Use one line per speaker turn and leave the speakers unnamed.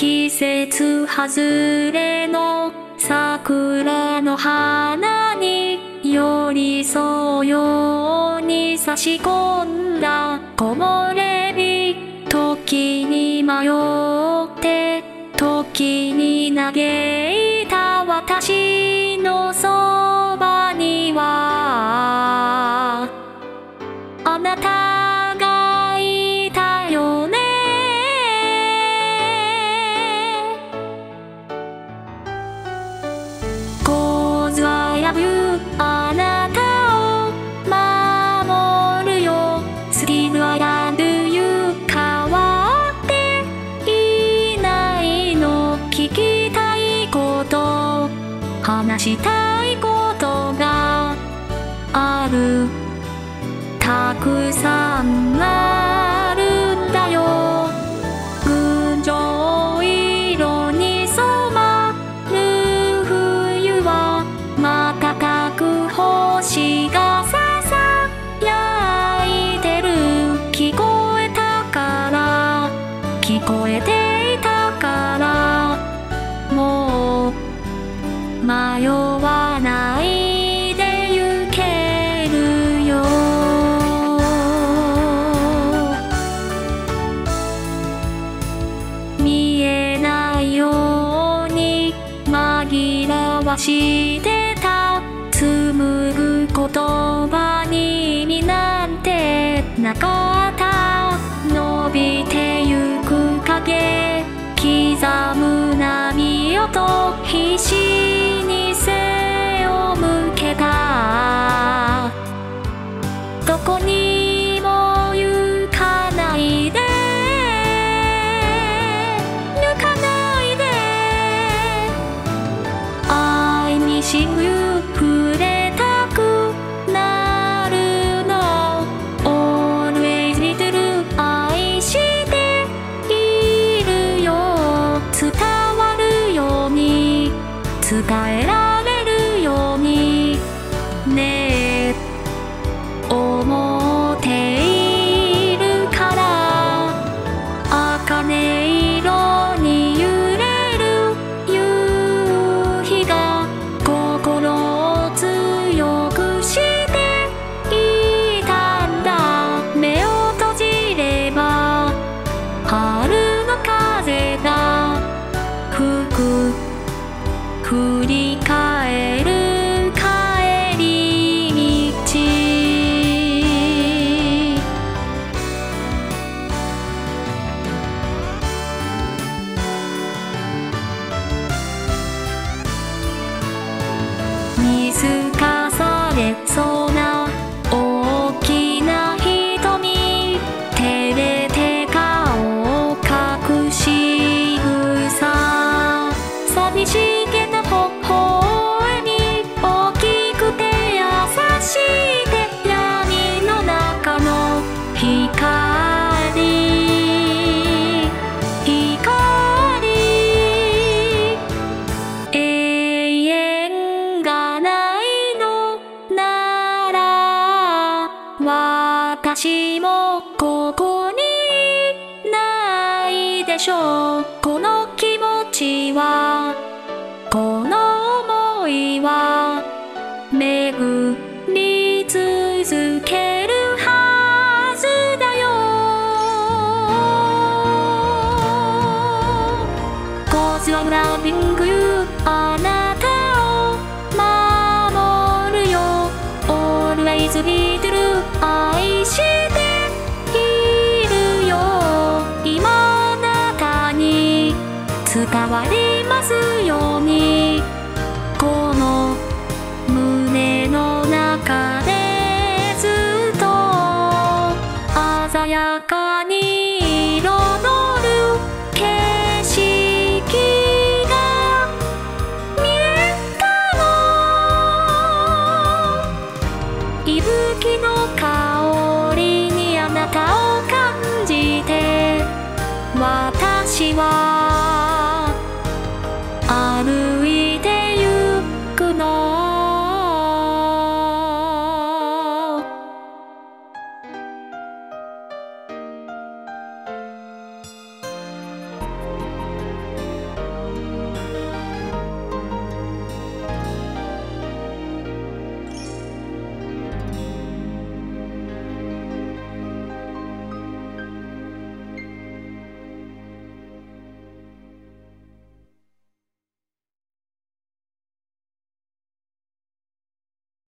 季節外れの桜の花に寄り添うように差し込んだ木漏れ日時に迷って時に嘆いた私のそばにはあなたあなたを守るよ。次はやるゆ変わっていないの。聞きたいこと。話したいことがある。たくさんあるしてた紡ぐ言葉に意味なんてなかった伸びてゆく影刻む波音必死私もここにないでしょう。この気持ちは Surrounding you あなたを守るよ Always be は